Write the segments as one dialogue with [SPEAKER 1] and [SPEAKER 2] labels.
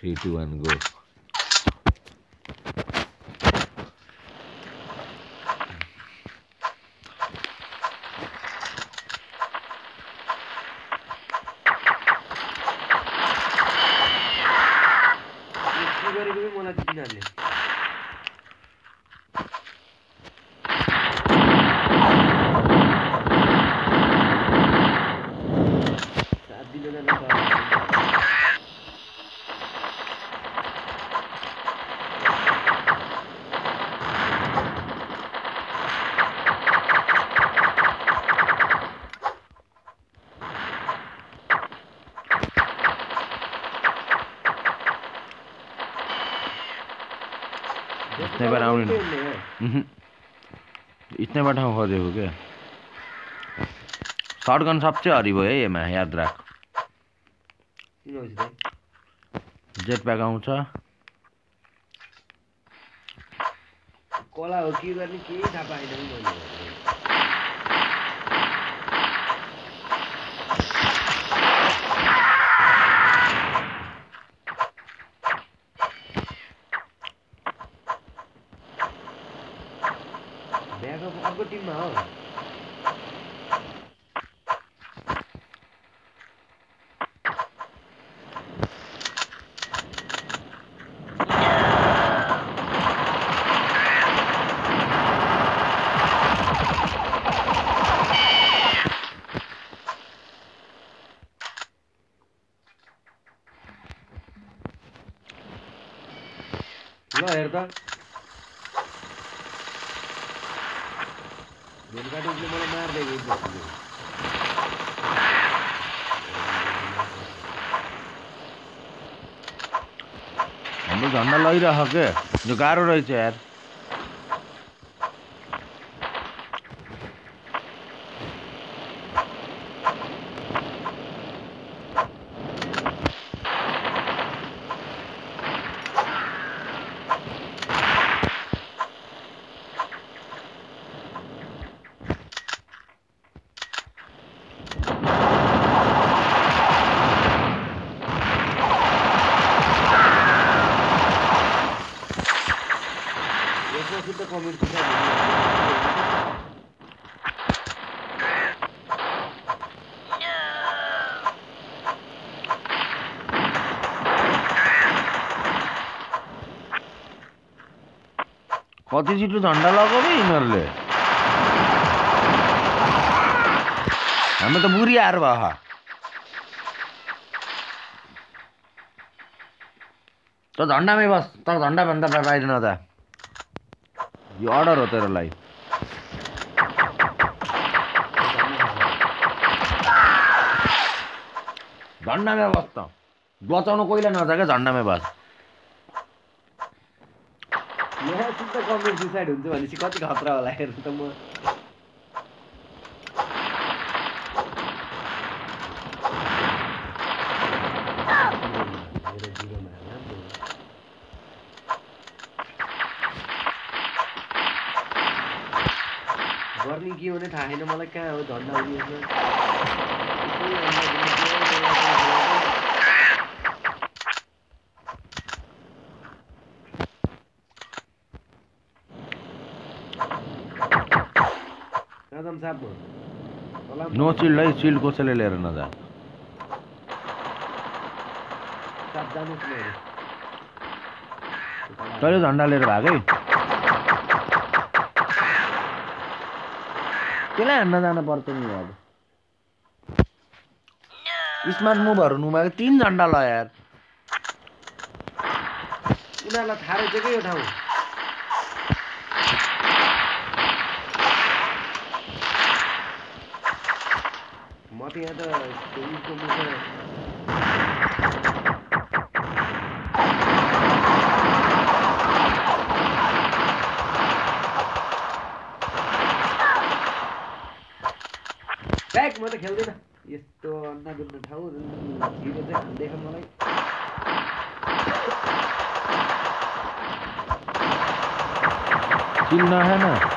[SPEAKER 1] three two
[SPEAKER 2] go. बार ठाउँ खोजेको क्या सर्टगन सबसे हरि भयो है यसमा याद राख। जेट प्याक आउँछ।
[SPEAKER 1] कला हो के गर्ने केही थाहा पाएन abi. La verdad
[SPEAKER 2] हाम्रो झन्डा लैरह के? यो गाह्रो रहेछ यार
[SPEAKER 1] यसमा शुद्ध कमेन्ट छ
[SPEAKER 2] कति छिटो झन्डा लगाएको यिनीहरूले हामी त बुढी आएर भयो त झन्डामै बस त झन्डाभन्दा बाहिर नजा यो अर्डर हो तेरो लागि झन्डामै बस त बचाउनु कोहीलाई नजा क्या झन्डामै बस
[SPEAKER 1] यहाँ शुद्ध कमेन्ट सुसाइड हुन्छ भनेपछि कति खतरा होला हेर्नु त म। गर्ने के हो भने थाहा छैन मलाई कहाँ हो झन्डा उयोमा कदम साहब हो तल पनि
[SPEAKER 2] नो चिल्ड है चिल्ड कसैले लिएर नजा। तैँले झन्डा लिएर भागै त्यसलाई हान्न जानु पर्छ नि अब स्मार्ट मुभहरू नुमाएको तिन झन्डा ल यार
[SPEAKER 1] उनीहरूलाई थाहा रहेछ क्या यो ठाउँ म त यहाँ त उसको मुख ब्याक म त खेल्दिनँ यस्तो अन्ना डुब्ने ठाउँ हिरो चाहिँ हान्दैछ मलाई
[SPEAKER 2] चिल नआएन
[SPEAKER 1] सही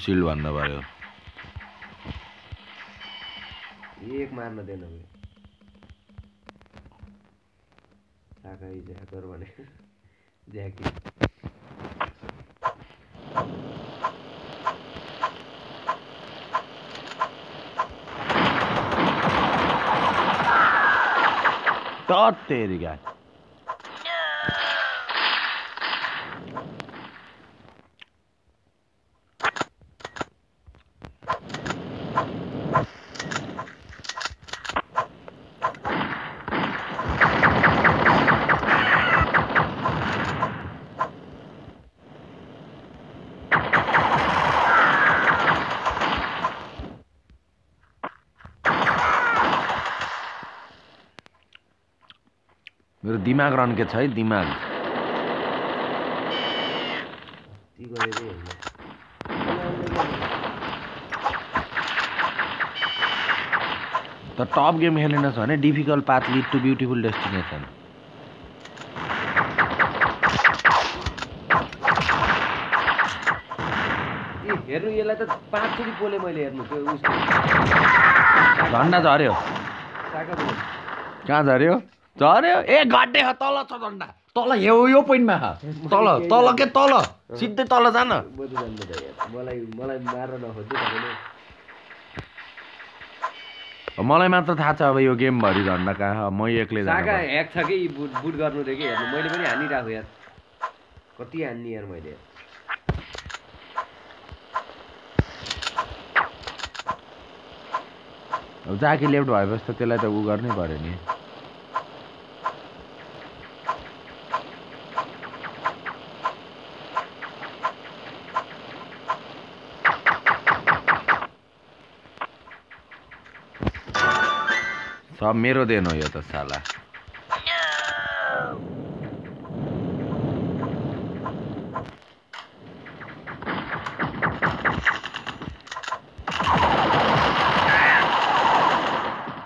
[SPEAKER 1] धराइदियो अब
[SPEAKER 2] नो सिल्ड भन्नु पऱ्यो
[SPEAKER 1] एक मार्न दिएन उयो साकाई ज्याकर भने ज्याकी
[SPEAKER 2] तत्तेरिका मेरो दिमाग रन्के छ है दिमाग।
[SPEAKER 1] ती
[SPEAKER 2] टप गेम खेलेनस् भने difficult path lead to beautiful destination.
[SPEAKER 1] हेर्नु यसलाई त पाँचचोटि पोलेँ मैले हेर्नु त्यो उसको
[SPEAKER 2] झन्डा झऱ्यो। कहाँ झऱ्यो? झऱ्यो ए गड्डे हो तल छ झन्डा तल यो यो पोइन्टमा छ तल तल के तल सिधै तल जान
[SPEAKER 1] मलाई मलाई मार्न
[SPEAKER 2] मलाई मात्र थाहा छ अब यो गेमभरि झन्डा कहाँ म एक्लै
[SPEAKER 1] ह्याक छ कि बुट बुट गर्नु थियो कि? हेर्नु मैले पनि हानिरहेको यार। कति हान्ने यार मैले?
[SPEAKER 2] अब जाकी लेफ्ट भएपछि त त्यसलाई त उ गर्नै पऱ्यो नि। सब मेरो देन हो यो त साला।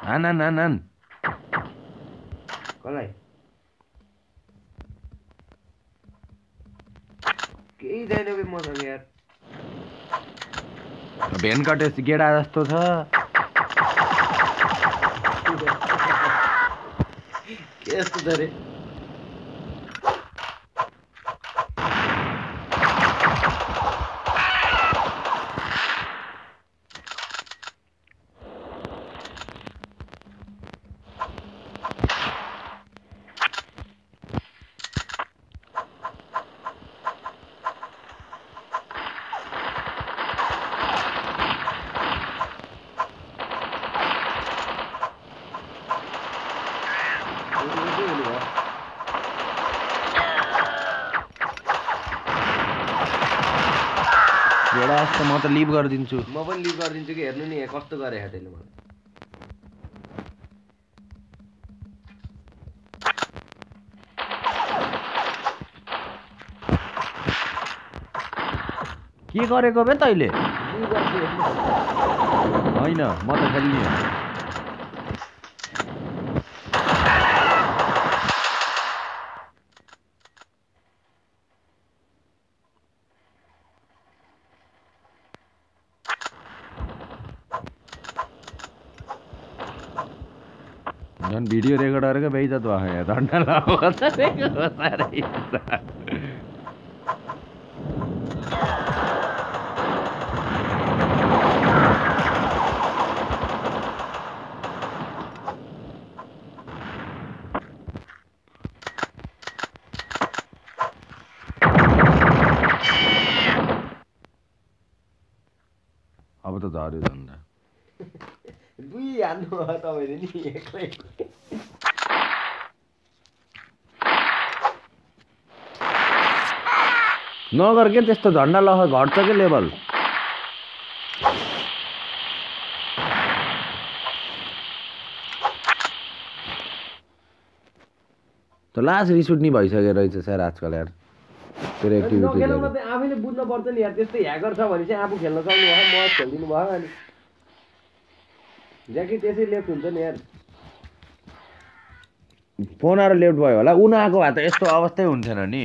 [SPEAKER 2] हान हान हान
[SPEAKER 1] कसलाई? केही छैन मसँग यार।
[SPEAKER 2] भेन कटे गेडा जस्तो छ।
[SPEAKER 1] के यस्तो छ रे के हुनुभयो
[SPEAKER 2] जस्तो म त लिभ गरिदिन्छु।
[SPEAKER 1] म पनि लिभ गरिदिन्छु कि हेर्नु नि कस्तो गरे त्यसले मलाई।
[SPEAKER 2] के गरेको बे तैँले?
[SPEAKER 1] गर्छु
[SPEAKER 2] होइन म त खेल्ने हो झन् भिडियो रेकर्ड गरेको बेइज्जत भयो यहाँ झन्डा लगाएको साह्रै अब त झऱ्यो झन्डा
[SPEAKER 1] दुई हान्नु भयो तपाईँले नि एक्लै
[SPEAKER 2] नगर के त्यस्तो झन्डा लख घट्छ के लेभल त लास्ट रिस उठ्ने भइसक्यो रहेछ सर आजकल यार। तेरो एक्टिभिटी
[SPEAKER 1] आफैले बुझ्नु पर्छ नि यार त्यस्तै ह्याकर छ भने चाहिँ आफू खेल्न सक्नु भयो म खेलिदिनु भयो अनि। ज्याकेट त्यसै लेफ्ट हुन्छ नि यार।
[SPEAKER 2] फोन आएर लेफ्ट भयो होला। उनीहरूको भए त यस्तो अवस्थै हुन्थेन नि।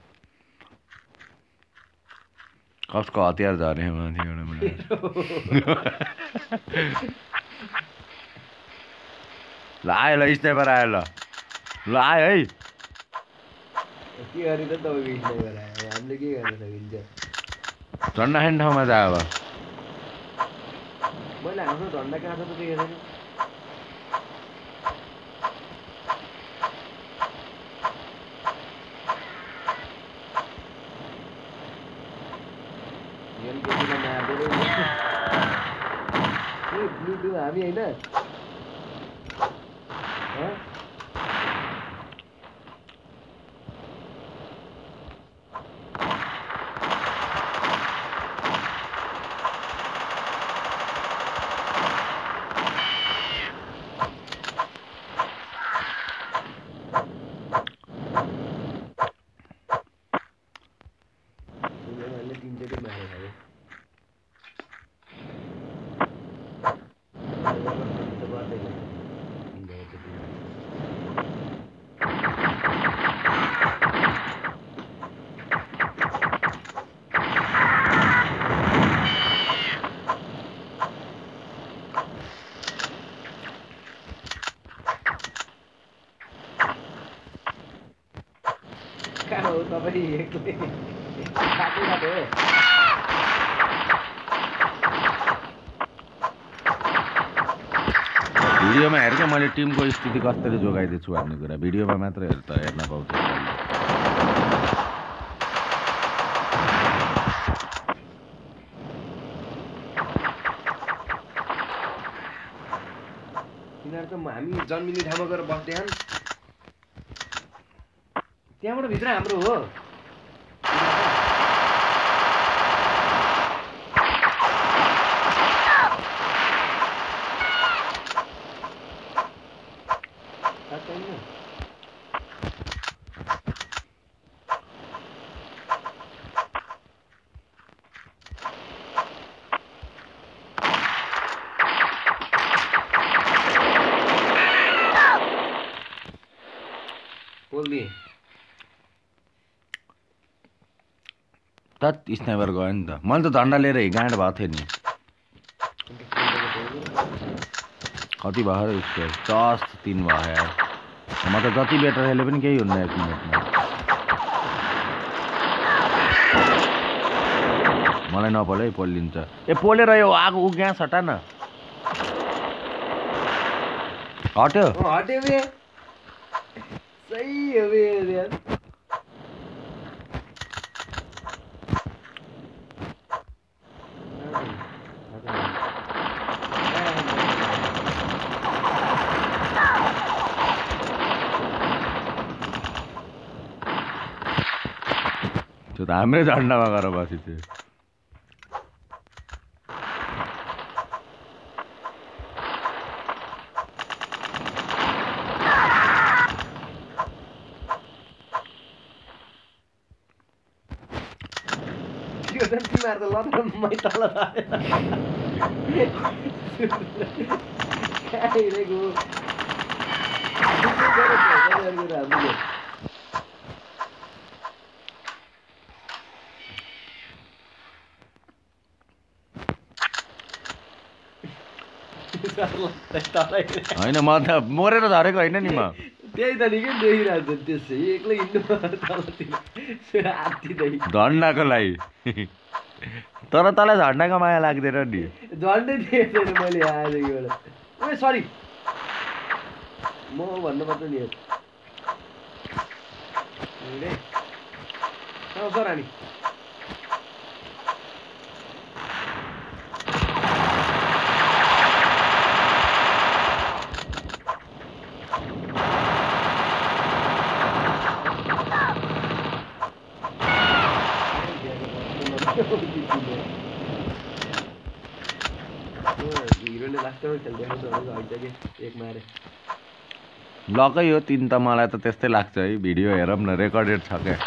[SPEAKER 2] देखाइन्छ कसको हतियार झरे माथि एउटा पनि। ल आयो ल स्न्यापर आयो ल। ल आयो है
[SPEAKER 1] के गर्ने त तपाईँको स्नाइपर आयो हामीले के गर्न सकिन्छ
[SPEAKER 2] झन्डा खाने ठाउँमा जा अब
[SPEAKER 1] मैले आफ्नो झन्डा कहाँ छ त देखेको छैन एलकेजीमा मार्दै ए हामी होइन तपाईँ एक्लै
[SPEAKER 2] भिडियोमा हेर क्या मैले टिमको स्थिति कसरी जोगाइदिएको छु भन्ने कुरा। भिडियोमा मात्र हेर त हेर्न पाउँछ।
[SPEAKER 1] तिनीहरू त हामी जन्मिने ठाउँमा गएर बस्दै त्यहाँबाट भित्र हाम्रो हो थाहा छैन। बोलिदिएँ
[SPEAKER 2] त स्नाइपर गयो नि त मैले त झन्डा लिएर गाँड भएको थिएँ नि कति भयो र स्कोर दस तिन भयो यार म त जति बेटर खेले पनि केही हुन्न एक मिनटमा मलाई नपोले है पोलिन्छ ए पोलेर यो आगो ऊ ग्यास हटा न हट्यो
[SPEAKER 1] हट्यो सही हो
[SPEAKER 2] त्यो त हाम्रै झन्डामा गएर बसी थियो
[SPEAKER 1] तल कहाँ हिँडेको हाम्रो तलै
[SPEAKER 2] होइन म त मरेर झरेको होइन नि म।
[SPEAKER 1] त्यही त निकै देखिरहेको छ त्यसै एक्लै हिँड्नु
[SPEAKER 2] झन्डाको लागि। तर तँलाई झन्डाको माया लाग्दैन नि।
[SPEAKER 1] झन्डै छैन मैले आजदेखिबाट ओए सरी म भन्नुपर्छ नि हिँडे। सर हामी मारे
[SPEAKER 2] लकै हो तिन त मलाई त त्यस्तै लाग्छ है भिडियो हेरौँ न रेकर्डेड छ क्या